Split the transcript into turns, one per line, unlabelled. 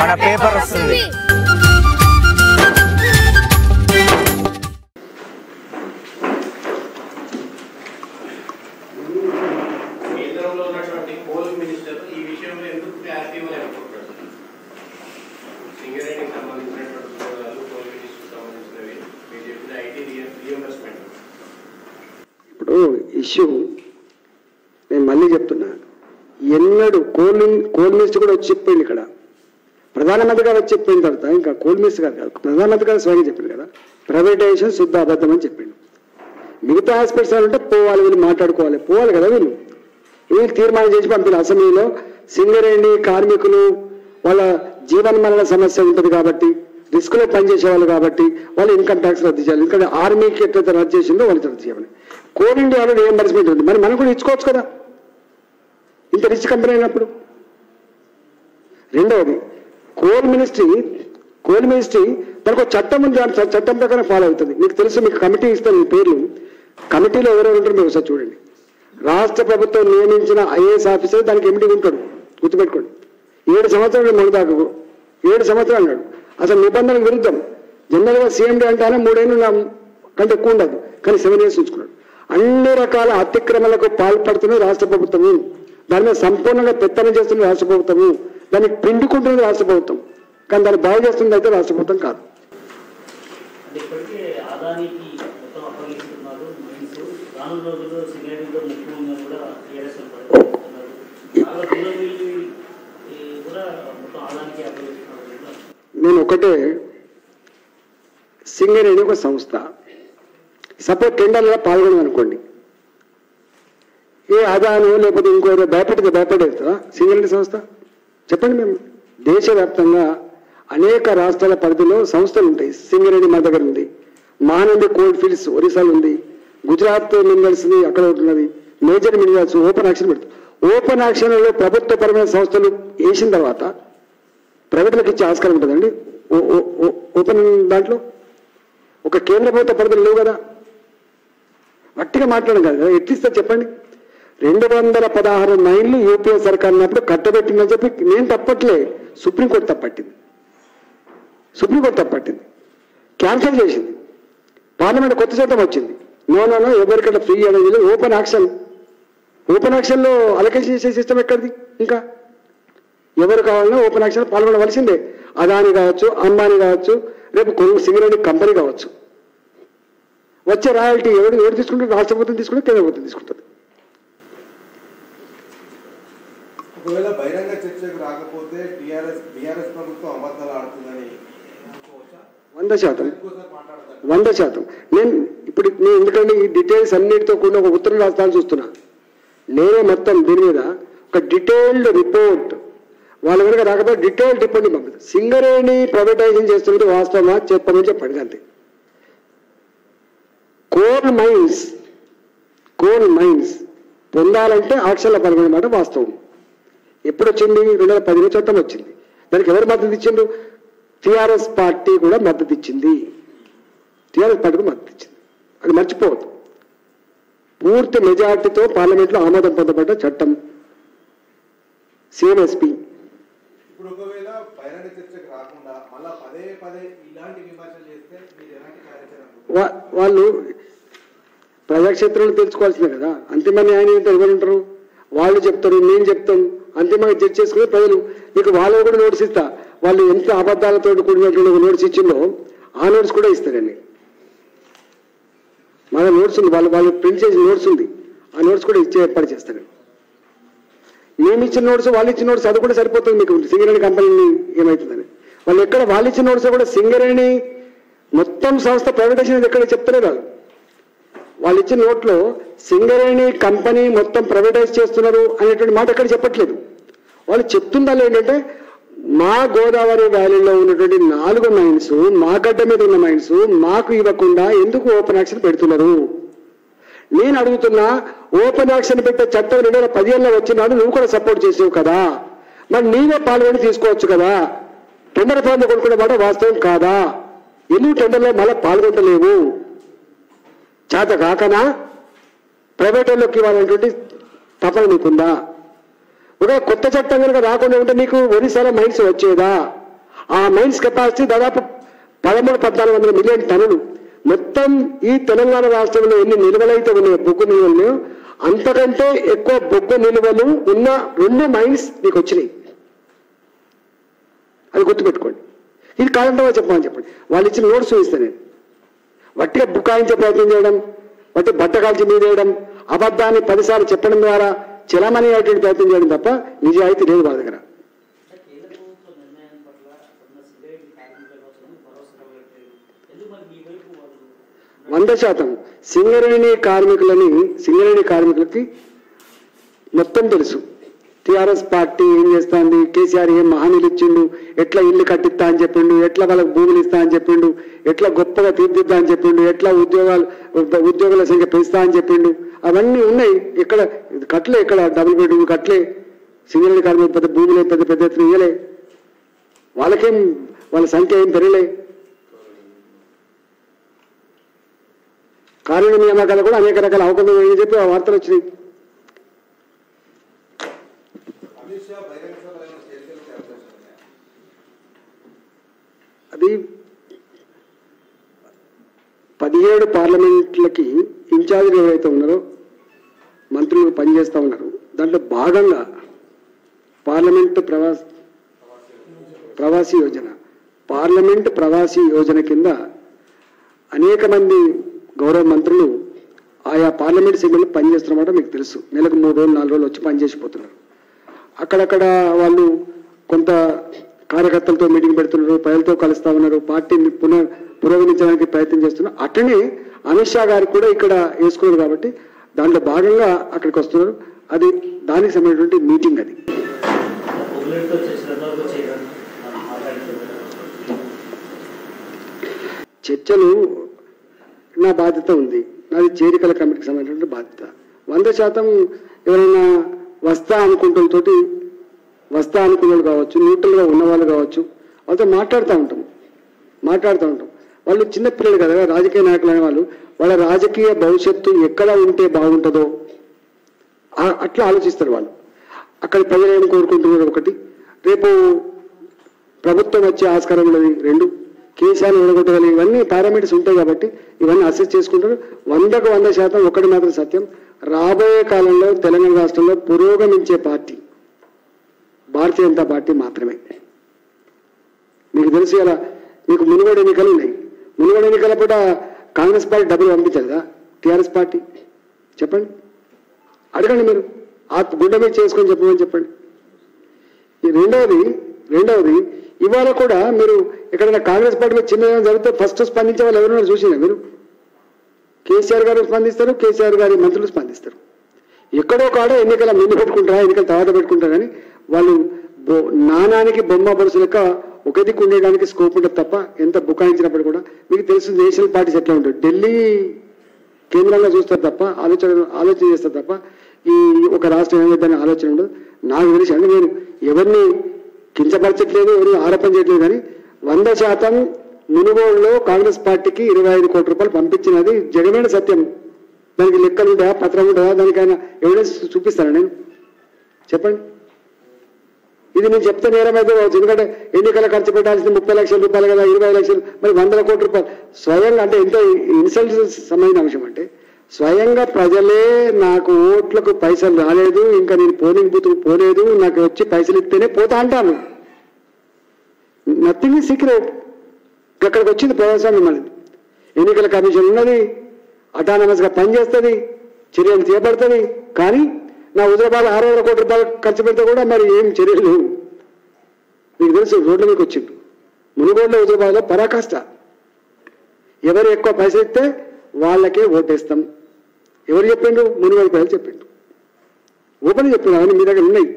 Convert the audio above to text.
మన పేపర్ వస్తుంది.
ఇప్పుడు ఇష్యూ నేను మళ్ళీ చెప్తున్నా. ఎన్నడూ కోల్ కోల్ మినిస్టర్ కూడా వచ్చి చెప్పింది ఇక్కడ. ప్రధానమంత్రి గారు వచ్చి చెప్పిన తర్వాత ఇంకా కోల్ గారు కాదు ప్రధానమంత్రి గారు స్వయం చెప్పింది కదా. ప్రైవేటైజేషన్ శుద్ధ అబద్ధం అని చెప్పిండు. మిగతా హాస్పిటల్స్ అంటే పోవాలి వీళ్ళు మాట్లాడుకోవాలి. పోవాలి కదా వీళ్ళు. వీళ్ళు తీర్మానం చేసి పంపిన అసెంబ్లీలో సింగరేణి కార్మికులు వాళ్ళ జీవన మరణ సమస్య ఉంటుంది కాబట్టి రిస్క్లో పనిచేసేవాళ్ళు పనిచేసే వాళ్ళు కాబట్టి వాళ్ళు ఇన్కమ్ ట్యాక్స్ రద్దు చేయాలి. ఎందుకంటే ఆర్మీకి ఎట్లయితే రద్దు చేసిందో వాళ్ళు రద్దు చేయాలి. కోల్ ఇండియాలో రియంబర్స్మెంట్ ఉంది మరి మనం కూడా ఇచ్చుకోవచ్చు కదా. ఇంత రిచ్ కంపెనీ అయినప్పుడు. రెండవది కోల్ మినిస్ట్రీ కోల్ మినిస్ట్రీ దానికి ఒక చట్టం ఉంది దాని చట్టం ప్రకారం ఫాలో అవుతుంది. మీకు తెలుసు మీకు కమిటీ ఇస్తాను మీ పేర్లు. కమిటీలో ఎవరెవరు ఉంటారు మీరు ఒకసారి చూడండి. రాష్ట్ర ప్రభుత్వం నియమించిన ఐఏఎస్ ఆఫీసర్ దానికి ఎండి ఉంటాడు. గుర్తుపెట్టుకోండి. ఏడు సంవత్సరాలు మూడు ఏడు సంవత్సరాలు అన్నాడు అసలు నిబంధనలకు విరుద్ధం. జనరల్గా సీఎండీ అంటానే మూడేళ్ళు నా కంటే ఎక్కువ ఉండదు. కానీ సెవెన్ ఇయర్స్ ఉంచుకున్నాడు. అన్ని రకాల అతిక్రమలకు పాల్పడుతున్నది రాష్ట్ర ప్రభుత్వము. దాని మీద సంపూర్ణంగా పెత్తనం చేస్తున్న రాష్ట్ర ప్రభుత్వము. దాన్ని పిండుకుంటున్నది రాష్ట్ర ప్రభుత్వం కానీ దాన్ని బాగు చేస్తుంది అయితే రాష్ట్ర ప్రభుత్వం కాదు. నేను ఒకటే సింగరేణి ఒక సంస్థ. సపోజ్ టెండర్లో పాల్గొనదు అనుకోండి ఏ అదాను లేకపోతే ఇంకో భయపెడితే భయపడేస్తుందా సింగరేణి సంస్థ? చెప్పండి మేము దేశవ్యాప్తంగా అనేక రాష్ట్రాల పరిధిలో సంస్థలు ఉంటాయి. సింగరేణి మా దగ్గర ఉంది. మహానంది కోల్డ్ ఫీల్డ్స్ ఒరిస్సాలో ఉంది. గుజరాత్ మినరల్స్ అక్కడ ఒకటి ఉన్నది. మేజర్ మినరల్స్ ఓపెన్ యాక్షన్ పెడుతుంది ఓపెన్ యాక్షన్లో ప్రభుత్వపరమైన సంస్థలు వేసిన తర్వాత ప్రైవేట్లకు ఇచ్చే ఆస్కారం ఉంటుందండి. ఓపెన్ దాంట్లో ఒక కేంద్ర ప్రభుత్వ పరిధిలో లేవు కదా. వట్టిగా మాట్లాడడం కాదు కదా. ఎట్లిస్తా చెప్పండి? రెండు వందల పదహారు మైళ్ళు యూపీఏ సర్కార్ ఉన్నప్పుడు కట్టబెట్టిందని చెప్పి నేను తప్పట్లే. సుప్రీంకోర్టు తప్పట్టింది. సుప్రీంకోర్టు తప్పట్టింది. క్యాన్సిల్ చేసింది. పార్లమెంట్ కొత్త చట్టం వచ్చింది. నో నో నో ఎవరికైనా ఫ్రీ అనేది ఓపెన్ యాక్షన్. ఓపెన్ యాక్షన్లో అలకేషన్ చేసే సిస్టమ్ ఎక్కడిది? ఇంకా ఎవరు కావాలన్నా ఓపెన్ యాక్షన్ పాల్గొనవలసిందే అదాని కావచ్చు అంబానీ కావచ్చు రేపు కొన్ని సింగరేణి కంపెనీ కావచ్చు. వచ్చే రాయల్టీ ఎవరు ఎవరు తీసుకుంటారు రాష్ట్ర ప్రభుత్వం తీసుకుంటే కేంద్ర ప్రభుత్వం తీసుకుంటుంది
ఒకవేళ బహిరంగ చర్చకు రాకపోతే టిఆర్ఎస్ బీఆర్ఎస్ ప్రభుత్వం అబద్ధాలు ఆడుతుందని?
వంద శాతం. వంద శాతం. నేను ఇప్పుడు నేను ఎందుకంటే ఈ డీటెయిల్స్ అన్నిటితో కూడిన ఒక ఉత్తరం రాస్తాను చూస్తున్నా. నేనే మొత్తం దీని మీద ఒక డీటెయిల్డ్ రిపోర్ట్. వాళ్ళ కనుక రాకపోతే డీటెయిల్డ్ రిపోర్ట్ పంపిస్తాను సింగరేణి ప్రైవేటైజేషన్ చేస్తున్నది వాస్తవమా చెప్పమని చెప్పండి అంతే. కోల్ మైన్స్ కోల్ మైన్స్ పొందాలంటే ఆక్షన్లో పాల్గొనమాట వాస్తవం. ఎప్పుడు వచ్చింది రెండు వేల పదిహేను చట్టం వచ్చింది. దానికి ఎవరు మద్దతు ఇచ్చిండ్రు? టిఆర్ఎస్ పార్టీ కూడా మద్దతు ఇచ్చింది. టిఆర్ఎస్ పార్టీకి మద్దతు ఇచ్చింది. అది మర్చిపోవద్దు. పూర్తి మెజార్టీతో పార్లమెంట్లో ఆమోదం పొందబడ్డ చట్టం. సిఎంఎస్పి. వాళ్ళు ప్రజాక్షేత్రంలో తెలుసుకోవాల్సిందే కదా. అంతిమ న్యాయం ఏంటో ఎవరు ఉంటారు వాళ్ళు చెప్తారు మేము చెప్తాం అంతిమంగా జడ్జ్ చేసుకుని ప్రజలు మీకు వాళ్ళు కూడా నోటీస్ ఇస్తా. వాళ్ళు ఎంత అబద్ధాలతో కూడినటువంటి నోటీస్ ఇచ్చిందో ఆ నోట్స్ కూడా ఇస్తారండి. మన నోట్స్ ఉంది వాళ్ళు వాళ్ళు ప్రింట్ చేసిన నోట్స్ ఉంది. ఆ నోట్స్ కూడా ఇచ్చే ఏర్పాటు చేస్తారు. మేము ఇచ్చిన నోట్స్ వాళ్ళు ఇచ్చిన నోట్స్ అది కూడా సరిపోతుంది మీకు. సింగరేణి కంపెనీ ఏమవుతుందని వాళ్ళు ఎక్కడ వాళ్ళు ఇచ్చిన నోట్స్ కూడా సింగరేణి మొత్తం సంస్థ ప్రైవేటైజేషన్ ఎక్కడ చెప్తలేదు వాళ్ళు. వాళ్ళు ఇచ్చిన నోట్లో సింగరేణి కంపెనీ మొత్తం ప్రైవేటైజ్ చేస్తున్నారు అనేటువంటి మాట ఎక్కడ చెప్పట్లేదు. వాళ్ళు చెప్తుందా ఏంటంటే మా గోదావరి వ్యాలీలో ఉన్నటువంటి నాలుగు మైన్స్ మా గడ్డ మీద ఉన్న మైన్స్ మాకు ఇవ్వకుండా ఎందుకు ఓపెన్ యాక్షన్ పెడుతున్నారు? నేను అడుగుతున్నా ఓపెన్ యాక్షన్ పెట్టే చట్టం రెండు వేల పదిహేనులో వచ్చినాడు నువ్వు కూడా సపోర్ట్ చేసావు కదా. మరి నీవే పాల్గొని తీసుకోవచ్చు కదా. టెండర్ ఫామ్ కొనుక్కునే మాట వాస్తవం కాదా? ఎందుకు టెండర్లో మళ్ళీ పాల్గొంటలేవు చేత కాకనా ప్రైవేట్ వాళ్ళకి ఇవ్వాలనేటువంటి తపన నీకుందా? ఒక కొత్త చట్టం కనుక రాకుండా ఉంటే నీకు ఒరిస్సాలో మైన్స్ వచ్చేదా? ఆ మైన్స్ కెపాసిటీ దాదాపు పదమూడు పద్నాలుగు వందల మిలియన్ టన్నులు. మొత్తం ఈ తెలంగాణ రాష్ట్రంలో ఎన్ని నిల్వలైతే ఉన్నాయో బొగ్గు నిల్వలు అంతకంటే ఎక్కువ బొగ్గు నిల్వలు ఉన్న రెండు మైన్స్ నీకు వచ్చినాయి. అది గుర్తుపెట్టుకోండి. ఇది కాదంటే చెప్పమని చెప్పండి. వాళ్ళు ఇచ్చిన నోట్స్ చూపిస్తాను నేను. వట్టిగా బుకాయించే ప్రయత్నం చేయడం వట్టి బట్ట కాల్చి మీదేయడం అబద్ధాన్ని పదిసార్లు చెప్పడం ద్వారా చలమని అయ్యేటువంటి ప్రయత్నం చేయడం తప్ప నిజాయితీ లేదు వాళ్ళ దగ్గర. వంద శాతం సింగరేణి కార్మికులని సింగరేణి కార్మికులకి మొత్తం తెలుసు. టిఆర్ఎస్ పార్టీ ఏం చేస్తుంది? కేసీఆర్ ఏం హామీలు ఇచ్చిండు? ఎట్లా ఇల్లు కట్టిస్తా అని చెప్పిండు? ఎట్లా వాళ్ళకి భూములు ఇస్తా అని చెప్పిండు? ఎట్లా గొప్పగా తీర్చిద్దా అని చెప్పిండు? ఎట్లా ఉద్యోగాలు ఉద్యోగుల సంఖ్య పెంచుతా అని చెప్పిండు? అవన్నీ ఉన్నాయి. ఇక్కడ కట్లే కట్టలే ఇక్కడ డబుల్ బెడ్రూమ్ కట్టలే. సింగిల్ కార్మిక పెద్ద భూములే పెద్ద పెద్ద ఎత్తున ఇయ్యలే. వాళ్ళకేం వాళ్ళ సంఖ్య ఏం పెరగలే. కార్మిక నియామకాలు కూడా అనేక రకాల అవకాశం అని చెప్పి ఆ వార్తలు వచ్చినాయి
అమిత్ షా బహిరంగ సభలో ఏమైనా చేర్చగలిగే అవకాశం ఉన్నాయా
అది పదిహేడు పార్లమెంట్లకి ఇన్ఛార్జీలు ఎవరైతే ఉన్నారో మంత్రులు పనిచేస్తూ ఉన్నారు. దాంట్లో భాగంగా పార్లమెంట్ ప్రవాస్ ప్రవాసీ యోజన. పార్లమెంట్ ప్రవాసీ యోజన కింద అనేక మంది గౌరవ మంత్రులు ఆయా పార్లమెంట్ సభ్యులు పనిచేస్తున్నమాట మీకు తెలుసు. నెలకు మూడు రోజులు నాలుగు రోజులు వచ్చి పనిచేసిపోతున్నారు అక్కడక్కడ వాళ్ళు కొంత కార్యకర్తలతో మీటింగ్ పెడుతున్నారు ప్రజలతో కలుస్తా ఉన్నారు పార్టీని పునః పురోగమించడానికి ప్రయత్నం చేస్తున్నారు. అట్లనే అమిత్ షా గారు కూడా ఇక్కడ వేసుకున్నారు కాబట్టి దాంట్లో భాగంగా అక్కడికి వస్తున్నారు. అది దానికి సంబంధించినటువంటి మీటింగ్ అది. చర్చలు నా బాధ్యత ఉంది. నాది చేరికల కమిటీకి సంబంధించిన బాధ్యత. వంద శాతం ఎవరైనా వస్తా అనుకుంటులతోటి వస్తా అనుకున్న వాళ్ళు కావచ్చు న్యూట్రల్గా ఉన్నవాళ్ళు కావచ్చు వాళ్ళతో మాట్లాడుతూ ఉంటాం. మాట్లాడుతూ ఉంటాం. వాళ్ళు చిన్న పిల్లలు కదా రాజకీయ నాయకులు అనే వాళ్ళు వాళ్ళ రాజకీయ భవిష్యత్తు ఎక్కడ ఉంటే బాగుంటుందో అట్లా ఆలోచిస్తారు వాళ్ళు. అక్కడ ప్రజలు ఏం కోరుకుంటున్నారు ఒకటి రేపు ప్రభుత్వం వచ్చే ఆస్కారం ఉన్నది రెండు కేసీఆర్ ఓడగొట్టగలి ఇవన్నీ పారామీటర్స్ ఉంటాయి కాబట్టి ఇవన్నీ అసెస్ చేసుకుంటారు. వందకు వంద శాతం ఒకటి మాత్రం సత్యం. రాబోయే కాలంలో తెలంగాణ రాష్ట్రంలో పురోగమించే పార్టీ భారతీయ జనతా పార్టీ మాత్రమే. మీకు తెలుసు ఇలా మీకు మునుగోడు ఎన్నికలు ఉన్నాయి. మునుగోడు ఎన్నికల పూట కాంగ్రెస్ పార్టీ డబ్బులు పంపించలేదా టీఆర్ఎస్ పార్టీ. చెప్పండి. అడగండి మీరు. ఆ గుడ్డ మీద చేసుకొని చెప్పమని చెప్పండి. రెండవది రెండవది ఇవాళ కూడా మీరు ఎక్కడైనా కాంగ్రెస్ పార్టీలో చిన్న జరిగితే ఫస్ట్ స్పందించే వాళ్ళు ఎవరైనా చూసినా మీరు? కేసీఆర్ గారు స్పందిస్తారు కేసీఆర్ గారి మంత్రులు స్పందిస్తారు. ఎక్కడో కాడ ఎన్నికల ముందు పెట్టుకుంటారా ఎన్నికల తర్వాత పెట్టుకుంటారా కానీ వాళ్ళు బొ- నాణానికి బొమ్మ బరుసు లెక్క ఒక దిక్కు ఉండడానికి స్కోప్ ఉంటుంది తప్ప ఎంత బుకాయించినప్పుడు కూడా మీకు తెలుసు నేషనల్ పార్టీస్ ఎట్లా ఉంటాయి ఢిల్లీ కేంద్రంగా చూస్తారు తప్ప ఆలోచన ఆలోచన చేస్తారు తప్ప ఈ ఒక రాష్ట్రం ఏమైందని ఆలోచన ఉండదు. నాకు తెలిసి అంటే నేను ఎవరిని కించపరచట్లేదు ఎవరిని ఆరోపణ చేయట్లేదు కానీ వంద శాతం మునుగోడులో కాంగ్రెస్ పార్టీకి ఇరవై ఐదు కోట్ల రూపాయలు పంపించినది జగమైన సత్యం. దానికి లెక్కలు ఉంటాయా పత్రం ఉంటుందా దానికైనా ఎవిడెన్స్ చూపిస్తాను నేను? చెప్పండి. ఇది నేను చెప్తే నేరమైతే కావచ్చు ఎందుకంటే ఎన్నికల ఖర్చు పెట్టాల్సింది ముప్పై లక్షల రూపాయలు కదా ఇరవై లక్షలు మరి వందల కోట్ల రూపాయలు. స్వయంగా అంటే ఎంత ఇన్సల్ట్ సంబంధించిన అంశం అంటే స్వయంగా ప్రజలే నాకు ఓట్లకు పైసలు రాలేదు ఇంకా నేను పోలింగ్ బూత్కు పోలేదు నాకు వచ్చి పైసలు ఇస్తేనే పోతా అంటాను నథింగ్ సీక్రెట్ అక్కడికి వచ్చింది ప్రజాస్వామ్యం మళ్ళీ. ఎన్నికల కమిషన్ ఉన్నది. అటానమస్గా పనిచేస్తుంది చర్యలు చేపడుతుంది కానీ నా హుజరాబాద్ ఆరు వందల కోట్ల రూపాయలు ఖర్చు పెడితే కూడా మరి ఏం చర్యలు లేవు. మీకు తెలుసు రోడ్ల మీకు వచ్చిండు. మునుగోడులో హుజరాబాద్లో పరాకాష్ట. ఎవరు ఎక్కువ పైసలు ఇస్తే వాళ్ళకే ఓటేస్తాం. ఎవరు చెప్పిండు మునుగోడు పైసలు చెప్పిండు. ఓపెన్ చెప్పిండు అవన్నీ మీ దగ్గర ఉన్నాయి.